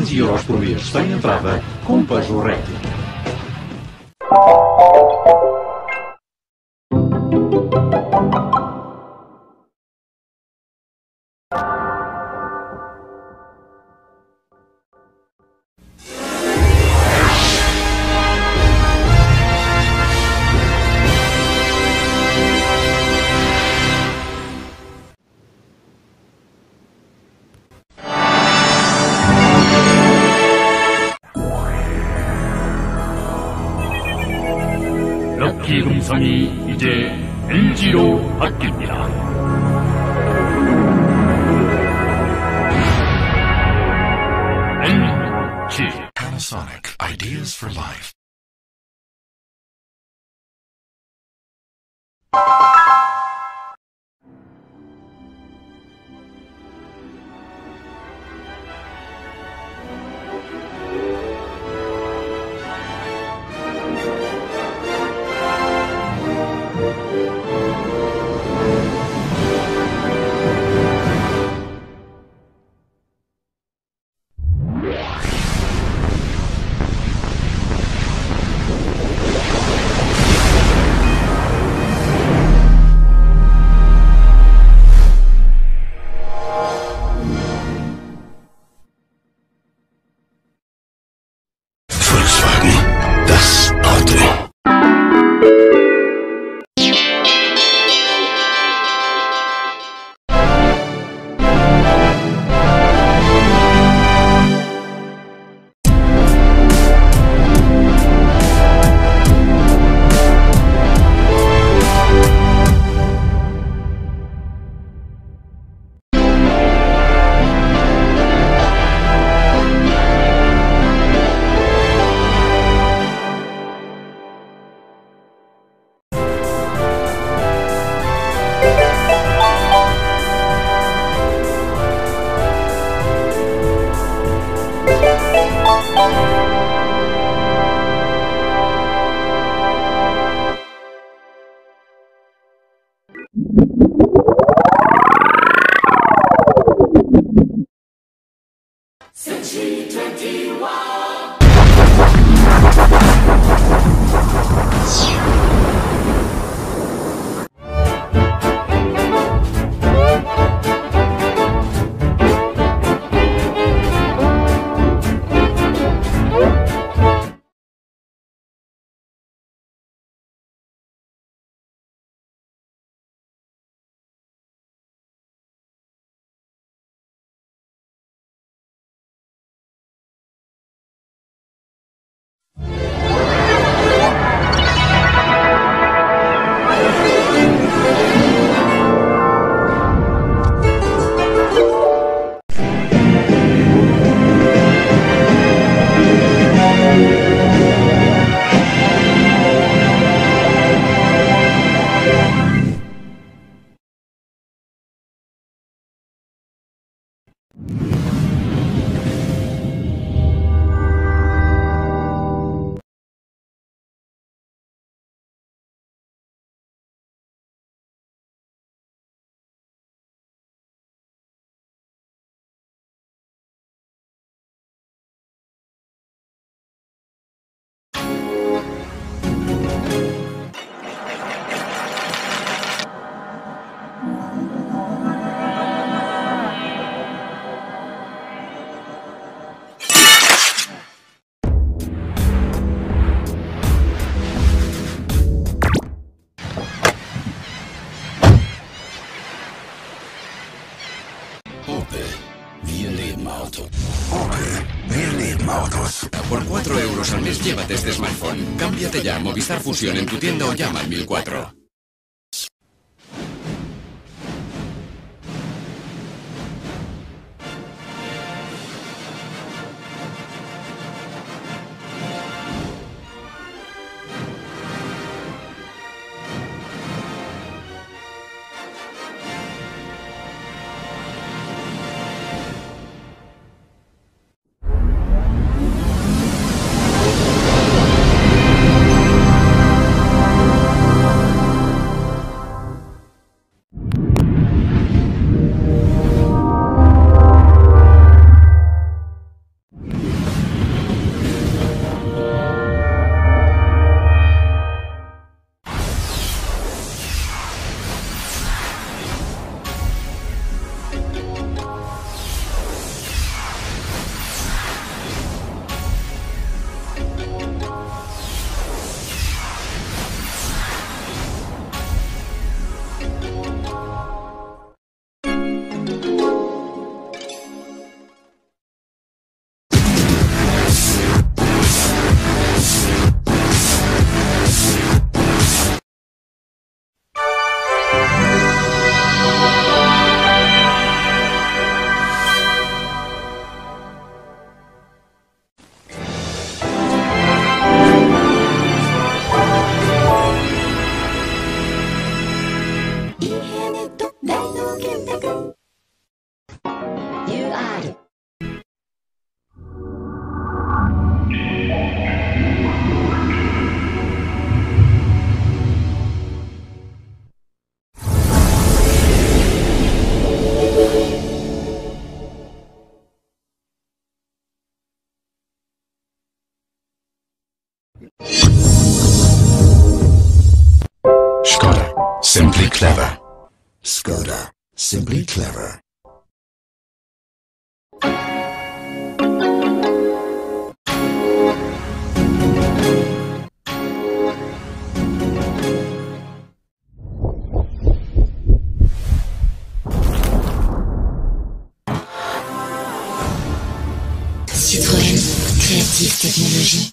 15 euros por mês sem entrada com Peugeot Reti. 금성이 이제 LG로 바뀝니다. Llévate este smartphone. Cámbiate ya a Movistar Fusión en tu tienda o llama al 1004. Simply clever. Skoda. Simply clever. Citroën, créative technologie.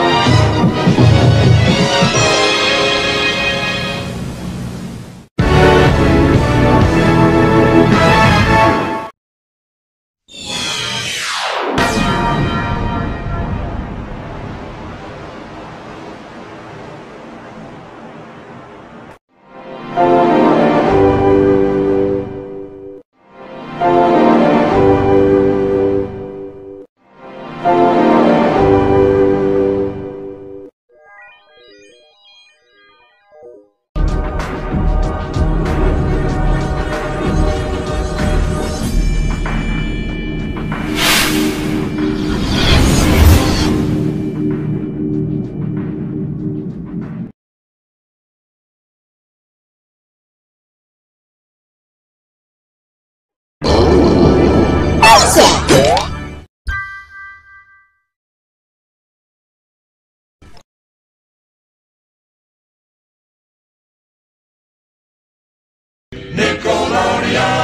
Nickelodeon.